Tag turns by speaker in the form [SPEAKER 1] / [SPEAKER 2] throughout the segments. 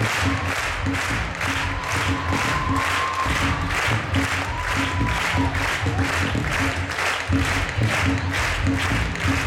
[SPEAKER 1] Thank you.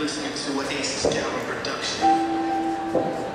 [SPEAKER 1] 「listening to an Aces Tower production.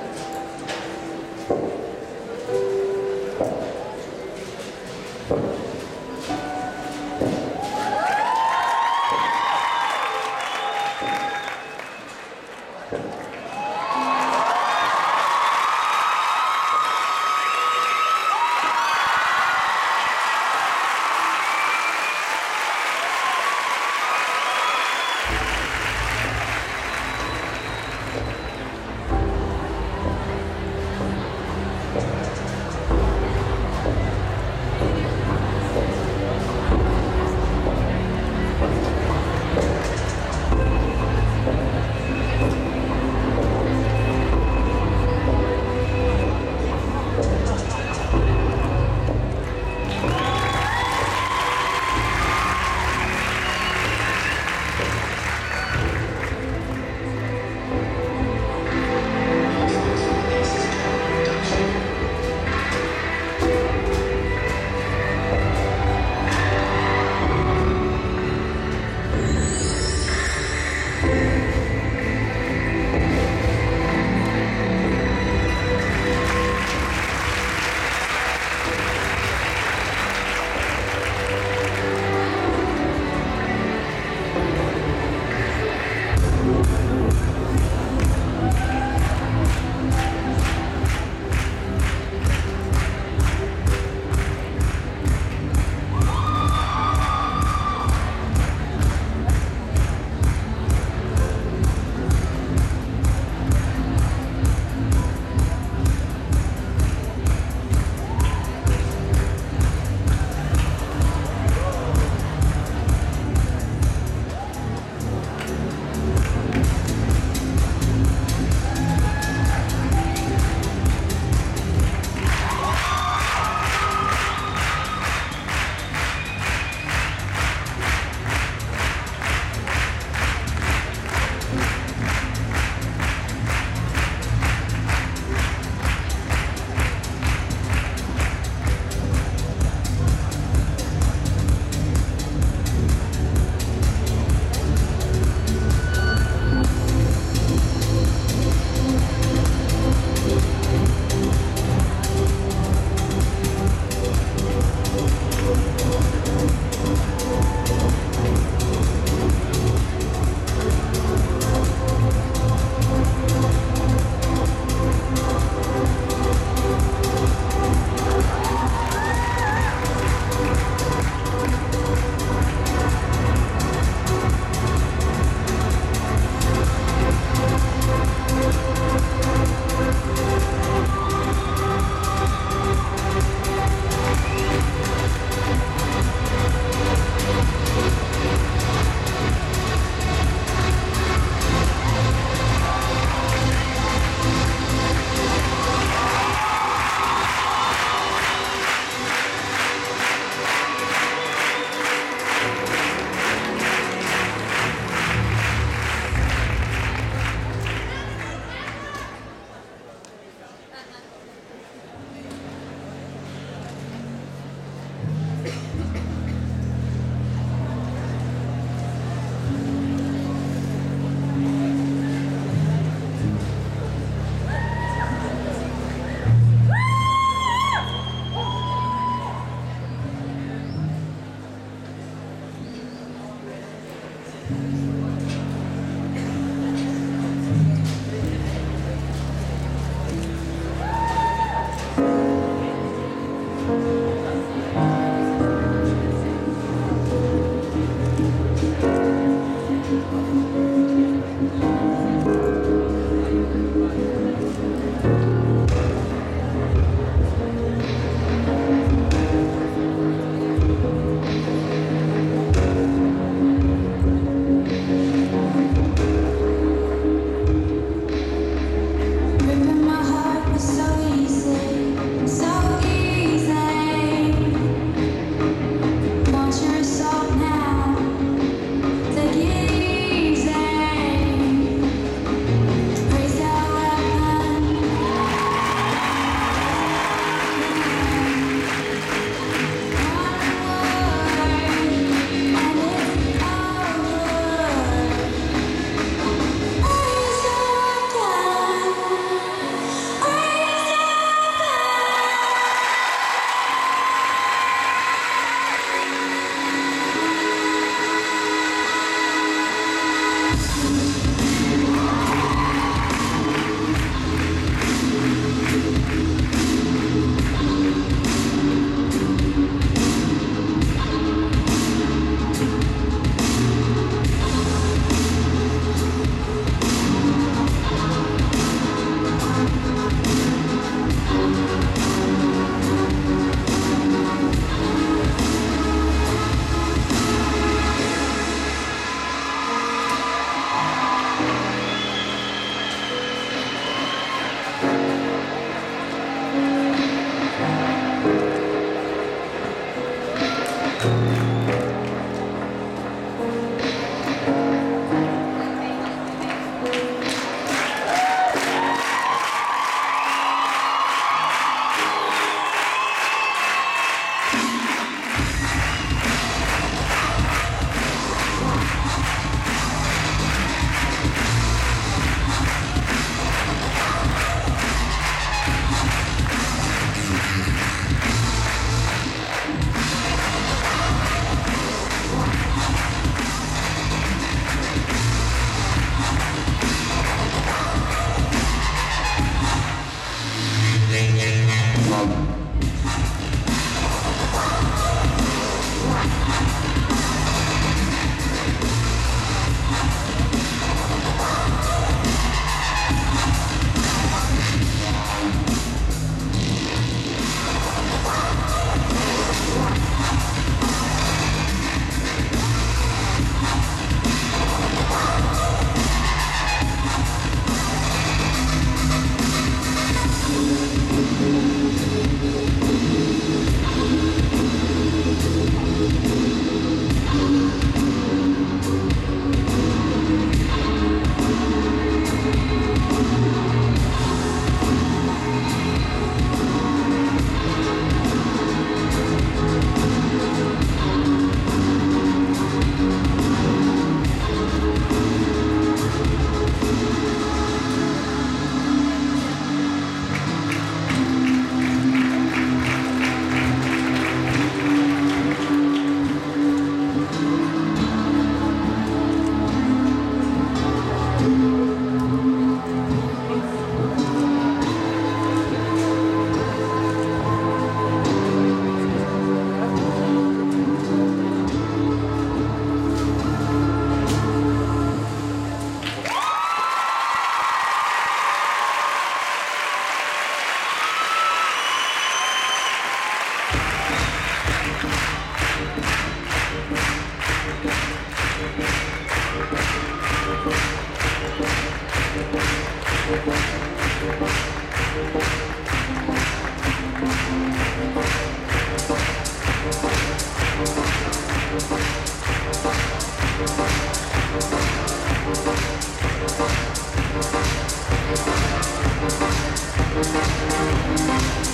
[SPEAKER 2] Música